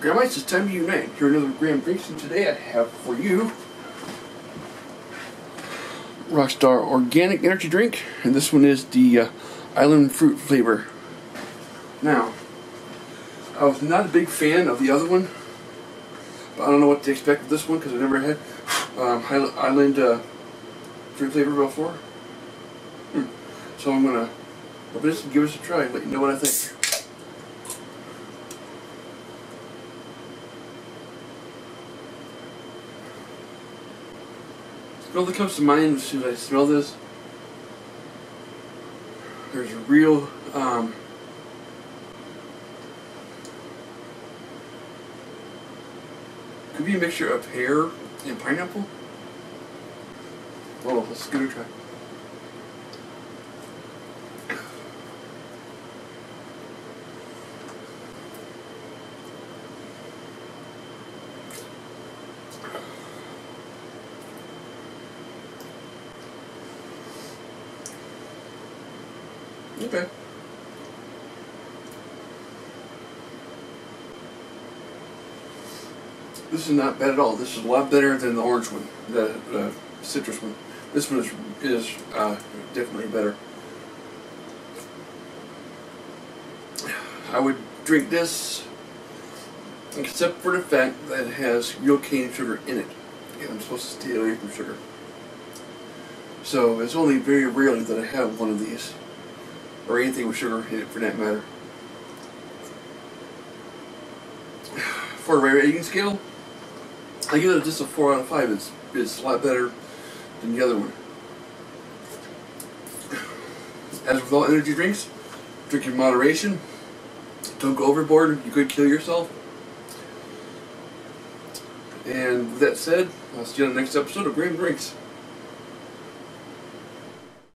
Grahamites, it's time to unite. Here another Graham Drinks, and today I have for you Rockstar Organic Energy Drink, and this one is the uh, Island Fruit flavor. Now, I was not a big fan of the other one, but I don't know what to expect with this one because I've never had um, Island uh, Fruit flavor before. Hmm. So I'm gonna open this and give us a try and let you know what I think. All that comes to mind as soon as I smell this, there's a real um, could be a mixture of pear and pineapple. Oh, let's give it a try. Okay. This is not bad at all. This is a lot better than the orange one, the citrus one. This one is, is uh, definitely better. I would drink this except for the fact that it has real cane sugar in it. And I'm supposed to stay away from sugar. So it's only very rarely that I have one of these or anything with sugar in it for that matter. For a rare eating scale, I give it just a 4 out of 5. It's, it's a lot better than the other one. As with all energy drinks, drink in moderation. Don't go overboard. You could kill yourself. And with that said, I'll see you on the next episode of Graham Drinks.